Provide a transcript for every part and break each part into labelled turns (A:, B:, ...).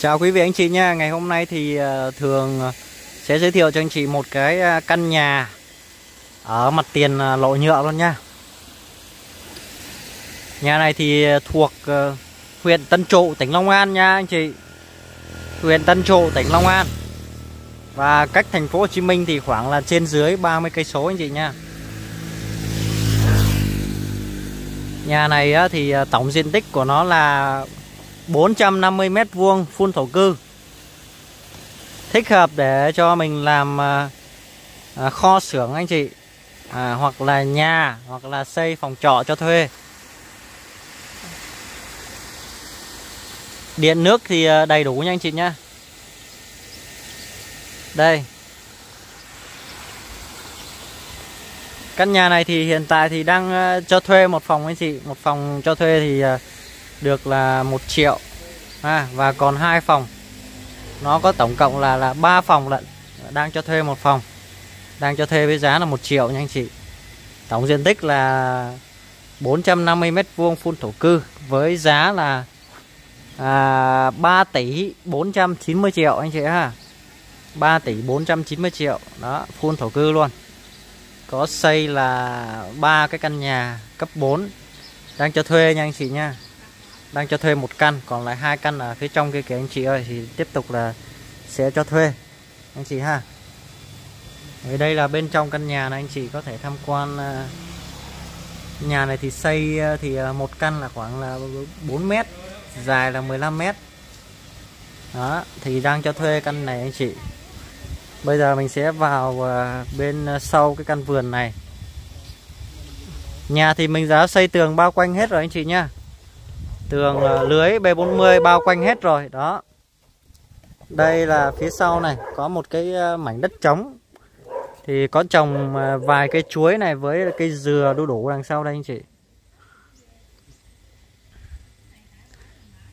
A: Chào quý vị anh chị nha. Ngày hôm nay thì ờ, Thường ờ, sẽ giới thiệu cho anh chị một cái ờ, căn nhà Ở mặt tiền lộ nhựa luôn nha. Nhà này thì thuộc huyện Tân Trụ, tỉnh Long An nha anh chị. Huyện Tân Trụ, tỉnh Long An. Và cách thành phố Hồ Chí Minh thì khoảng là trên dưới 30 cây số anh chị nha. Nhà này thì tổng diện tích của nó là 450 mét vuông phun thổ cư. Thích hợp để cho mình làm à, à, kho xưởng anh chị à, hoặc là nhà hoặc là xây phòng trọ cho thuê. Điện nước thì à, đầy đủ nha anh chị nhá. Đây. Căn nhà này thì hiện tại thì đang à, cho thuê một phòng anh chị. Một phòng cho thuê thì được là một triệu à, và còn hai phòng. Nó có tổng cộng là là ba phòng lận. Đang cho thuê một phòng. Đang cho thuê với giá là một triệu nha anh chị. Tổng diện tích là 450 mét vuông phun thổ cư với giá là à, 3 tỷ 490 triệu anh chị ha. 3 tỷ 490 triệu. Đó phun thổ cư luôn. Có xây là ba cái căn nhà cấp 4 đang cho thuê nha anh chị nha đang cho thuê một căn, còn lại hai căn ở phía trong kia kìa anh chị ơi, thì tiếp tục là sẽ cho thuê. Anh chị ha. Ở đây là bên trong căn nhà này, anh chị có thể tham quan à, nhà này thì xây à, thì à, một căn là khoảng là 4 mét, dài là 15 mét. Đó, thì đang cho thuê căn này anh chị. Bây giờ mình sẽ vào bên sau cái căn vườn này. Nhà thì mình đã xây tường bao quanh hết rồi anh chị nha tường lưới B40 bao quanh hết rồi, đó. Đây là phía sau này, có một cái ờ, mảnh đất trống. Thì có trồng ờ, vài cây chuối này với cây dừa đu đủ đằng sau đây anh chị.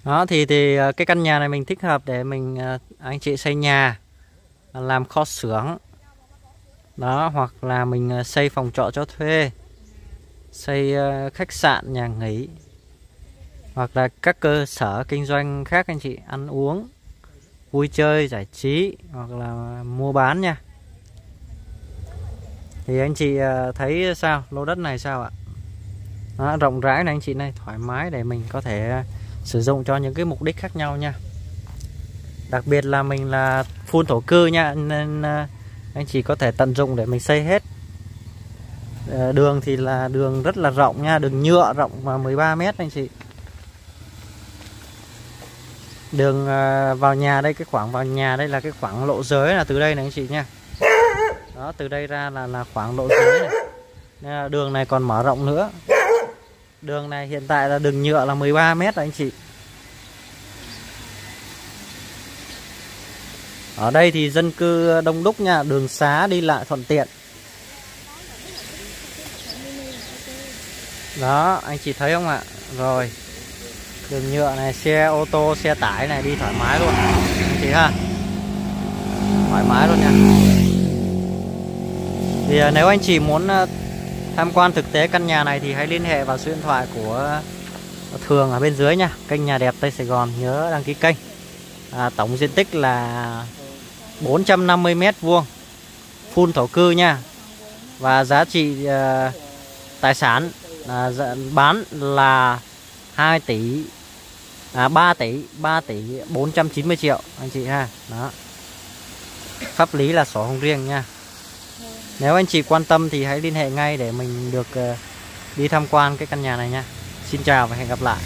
A: Đó, thì thì ờ, cái căn nhà này mình thích hợp để mình anh chị xây nhà, làm kho xưởng. Đó, hoặc là mình xây phòng trọ cho thuê, xây khách sạn, nhà nghỉ hoặc là các cơ sở kinh doanh khác anh chị ăn uống vui chơi giải trí hoặc là mua bán nha. Thì anh chị à, thấy sao? Lô đất này sao ạ? Đó, rộng rãi này anh chị này thoải mái để mình có thể à, sử dụng cho những cái mục đích khác nhau nha. Đặc biệt là mình là phun thổ cư nha nên à, anh chị có thể tận dụng để mình xây hết. Ờ, đường thì là đường rất là rộng nha đường nhựa rộng mà 13 mét anh chị đường à, vào nhà đây, cái khoảng vào nhà đây là cái khoảng lộ giới là từ đây này anh chị nha đó, từ đây ra là là khoảng lộ giới này. Nên là đường này còn mở rộng nữa. Đường này hiện tại là đường nhựa là 13 mét anh chị. Ở đây thì dân cư đông đúc nha, đường xá đi lại thuận tiện. Đó, anh chị thấy không ạ? Rồi đường nhựa này xe ô tô xe tải này đi thoải mái luôn. Chị ha. Thoải mái luôn nha. Thì à, nếu anh chị muốn à, tham quan thực tế căn nhà này thì hãy liên hệ vào số điện thoại của thường ở bên dưới nha. Kênh nhà đẹp Tây Sài Gòn nhớ đăng ký kênh. À, tổng diện tích là 450 mét vuông phun thổ cư nha. Và giá trị uh, tài sản uh, bán là 2 tỷ à, 3 tỷ 3 tỷ 490 triệu anh chị ha. Đó. Pháp lý là sổ hồng riêng nha. Nếu anh chị quan tâm thì hãy liên hệ ngay để mình được ờ, đi tham quan cái căn nhà này nha. Xin chào và hẹn gặp lại.